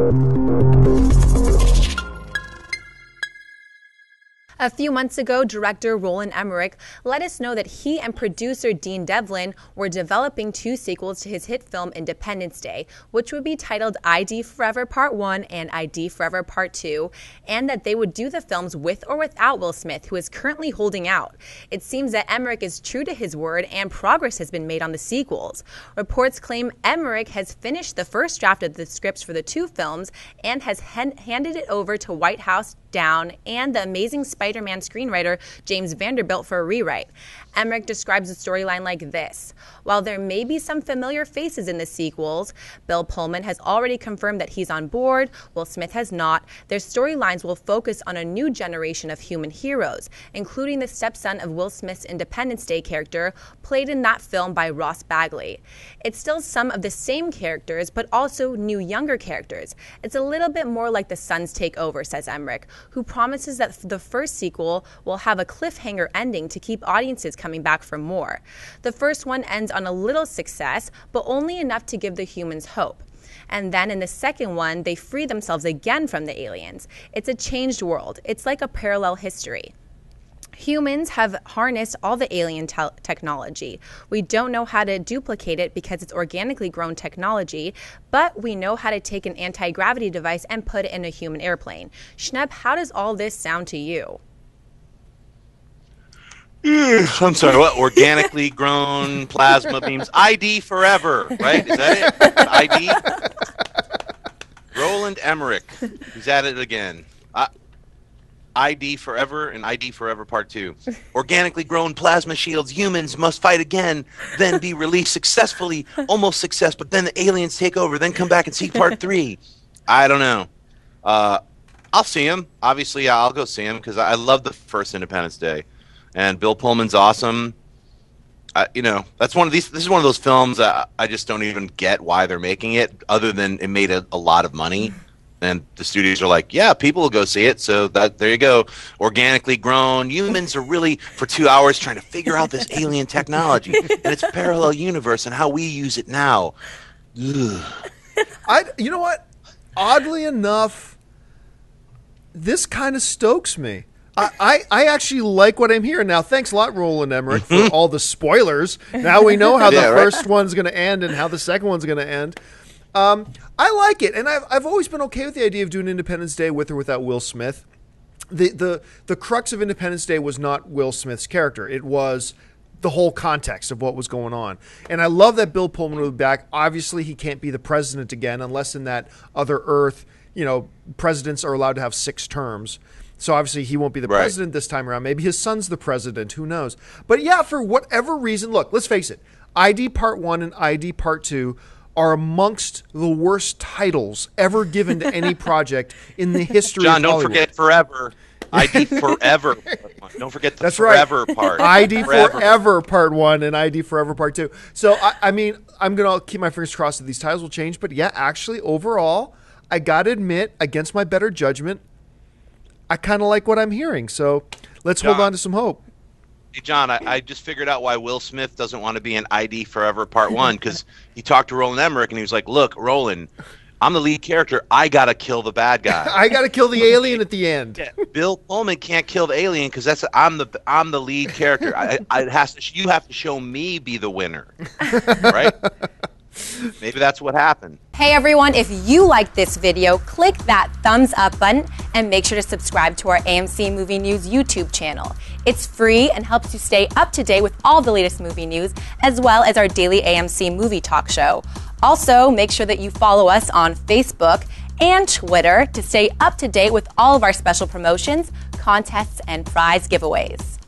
Thank you. A few months ago, director Roland Emmerich let us know that he and producer Dean Devlin were developing two sequels to his hit film Independence Day, which would be titled ID Forever Part 1 and ID Forever Part 2, and that they would do the films with or without Will Smith, who is currently holding out. It seems that Emmerich is true to his word and progress has been made on the sequels. Reports claim Emmerich has finished the first draft of the scripts for the two films and has handed it over to White House down and the Amazing Spider Man screenwriter James Vanderbilt for a rewrite. Emmerich describes the storyline like this While there may be some familiar faces in the sequels, Bill Pullman has already confirmed that he's on board, Will Smith has not. Their storylines will focus on a new generation of human heroes, including the stepson of Will Smith's Independence Day character, played in that film by Ross Bagley. It's still some of the same characters, but also new younger characters. It's a little bit more like the Sons Take Over, says Emmerich, who promises that the first sequel will have a cliffhanger ending to keep audiences coming back for more. The first one ends on a little success, but only enough to give the humans hope. And then in the second one, they free themselves again from the aliens. It's a changed world. It's like a parallel history. Humans have harnessed all the alien te- technology. We don't know how to duplicate it because it's organically grown technology, but we know how to take an anti gravity device and put it in a human airplane. Schnepp, how does all this sound to you? I'm sorry, what? Organically grown plasma beams. ID forever, right? Is that it? ID? Roland Emmerich. He's at it again. Uh, ID Forever and ID Forever Part 2. Organically grown plasma shields, humans must fight again, then be released successfully, almost success, but then the aliens take over, then come back and see Part 3. I don't know. Uh, I'll see him. Obviously, I'll go see him because I love the first Independence Day and Bill Pullman's awesome. Uh, you know, that's one of these. This is one of those films that I just don't even get why they're making it, other than it made a, a lot of money, and the studios are like, yeah, people will go see it. So that there you go, organically grown humans are really for two hours trying to figure out this alien technology and its parallel universe and how we use it now. Ugh. I, you know what? Oddly enough, this kind of stokes me. I, I actually like what I'm hearing now. Thanks a lot, Roland Emmerich, for all the spoilers. Now we know how the yeah, right? first one's going to end and how the second one's going to end. Um, I like it, and I've, I've always been okay with the idea of doing Independence Day with or without Will Smith. The, the, the crux of Independence Day was not Will Smith's character, it was the whole context of what was going on. And I love that Bill Pullman will be back. Obviously, he can't be the president again unless in that other Earth, you know, presidents are allowed to have six terms. So obviously he won't be the right. president this time around. Maybe his son's the president. Who knows? But yeah, for whatever reason, look, let's face it. ID Part 1 and ID Part 2 are amongst the worst titles ever given to any project in the history John, don't forget Forever. ID Forever. Don't forget the That's Forever right. part. ID forever. forever. Part 1 and ID Forever Part 2. So, I, I mean, I'm going to keep my fingers crossed that these titles will change. But yeah, actually, overall, I got to admit, against my better judgment, I kind of like what I'm hearing. So let's John, hold on to some hope. Hey, John, I, I, just figured out why Will Smith doesn't want to be in ID Forever Part 1 because he talked to Roland Emmerich and he was like, Look, Roland, I'm the lead character. I got to kill the bad guy. I got to kill the alien at the end. Yeah, Bill Pullman can't kill the alien because that's I'm the I'm the lead character. I, I, has to, you have to show me be the winner, right? Maybe that's what happened. Hey everyone, if you like this video, click that thumbs up button and make sure to subscribe to our AMC Movie News YouTube channel. It's free and helps you stay up to date with all the latest movie news, as well as our daily AMC movie talk show. Also, make sure that you follow us on Facebook and Twitter to stay up to date with all of our special promotions, contests, and prize giveaways.